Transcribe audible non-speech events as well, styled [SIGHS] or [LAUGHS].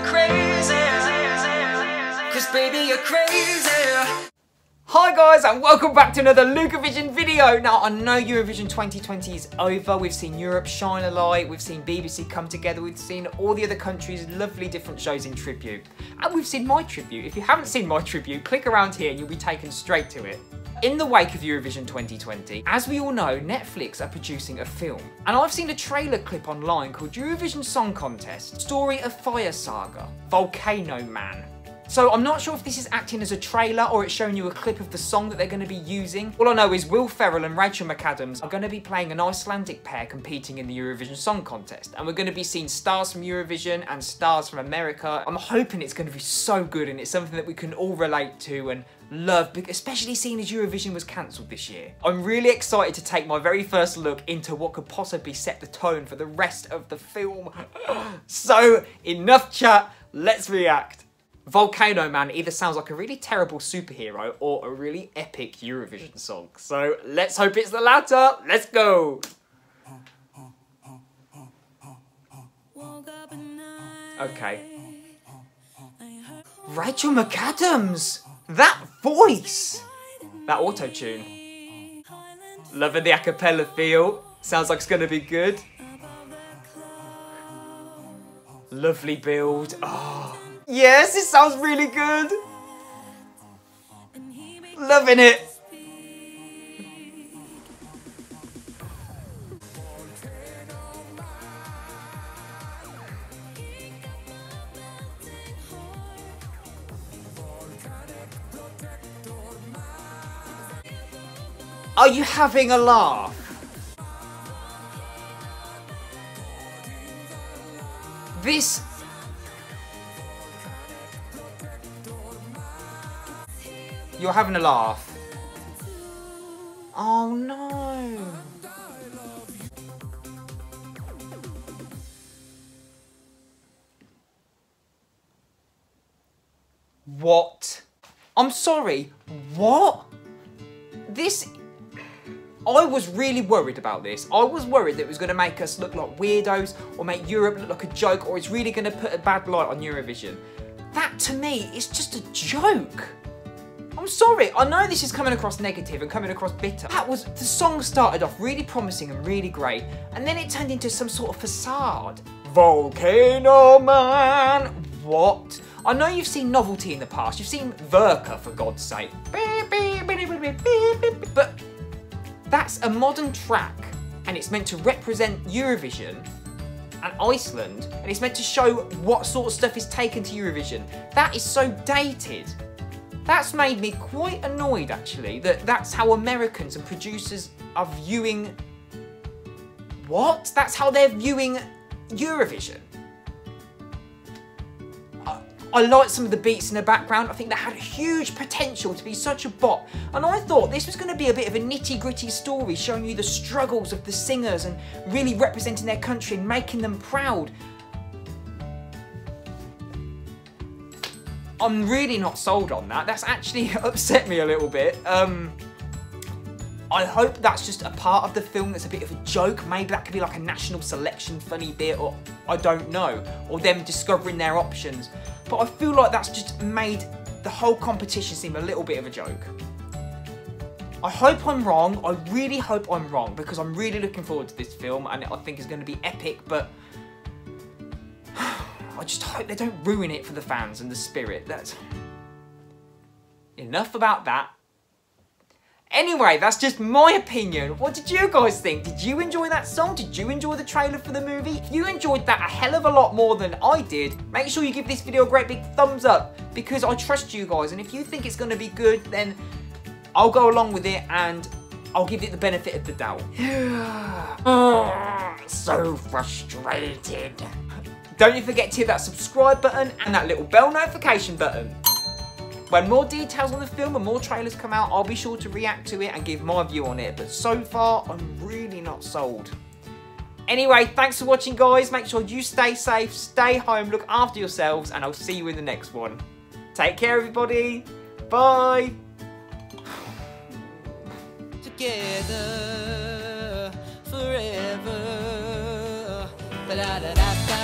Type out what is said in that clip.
crazy. Hi guys and welcome back to another Lukeovision video. Now I know Eurovision 2020 is over, we've seen Europe shine a light, we've seen BBC come together, we've seen all the other countries' lovely different shows in tribute. And we've seen my tribute. If you haven't seen my tribute, click around here and you'll be taken straight to it. In the wake of Eurovision 2020, as we all know, Netflix are producing a film. And I've seen a trailer clip online called Eurovision Song Contest, Story of Fire Saga, Volcano Man. So I'm not sure if this is acting as a trailer or it's showing you a clip of the song that they're going to be using. All I know is Will Ferrell and Rachel McAdams are going to be playing an Icelandic pair competing in the Eurovision Song Contest. And we're going to be seeing stars from Eurovision and stars from America. I'm hoping it's going to be so good and it's something that we can all relate to and love, especially seeing as Eurovision was cancelled this year. I'm really excited to take my very first look into what could possibly set the tone for the rest of the film. [GASPS] so enough chat, let's react. Volcano Man either sounds like a really terrible superhero or a really epic Eurovision song. So let's hope it's the latter. Let's go. Okay. Rachel McAdams! That voice! That auto tune. Loving the a cappella feel. Sounds like it's going to be good. Lovely build. Oh. Yes, it sounds really good. Loving it. Are you having a laugh? This You're having a laugh. Oh no. What? I'm sorry, what? This... I was really worried about this. I was worried that it was going to make us look like weirdos or make Europe look like a joke or it's really going to put a bad light on Eurovision. That to me is just a joke. I'm sorry, I know this is coming across negative and coming across bitter. That was, the song started off really promising and really great, and then it turned into some sort of facade. Volcano Man! What? I know you've seen Novelty in the past, you've seen Verka for God's sake. But that's a modern track, and it's meant to represent Eurovision and Iceland, and it's meant to show what sort of stuff is taken to Eurovision. That is so dated. That's made me quite annoyed actually, that that's how Americans and producers are viewing... What? That's how they're viewing Eurovision? I, I liked some of the beats in the background. I think they had a huge potential to be such a bop. And I thought this was going to be a bit of a nitty gritty story showing you the struggles of the singers and really representing their country and making them proud. I'm really not sold on that. That's actually [LAUGHS] upset me a little bit. Um, I hope that's just a part of the film that's a bit of a joke. Maybe that could be like a national selection funny bit or I don't know. Or them discovering their options. But I feel like that's just made the whole competition seem a little bit of a joke. I hope I'm wrong. I really hope I'm wrong because I'm really looking forward to this film and I think it's going to be epic. But I just hope they don't ruin it for the fans and the spirit. That's... Enough about that. Anyway, that's just my opinion. What did you guys think? Did you enjoy that song? Did you enjoy the trailer for the movie? If you enjoyed that a hell of a lot more than I did, make sure you give this video a great big thumbs up because I trust you guys and if you think it's going to be good, then I'll go along with it and I'll give it the benefit of the doubt. oh, [SIGHS] [SIGHS] so frustrated. Don't you forget to hit that subscribe button and that little bell notification button. When more details on the film and more trailers come out, I'll be sure to react to it and give my view on it. But so far, I'm really not sold. Anyway, thanks for watching, guys. Make sure you stay safe, stay home, look after yourselves, and I'll see you in the next one. Take care, everybody. Bye. Together forever. Da da da.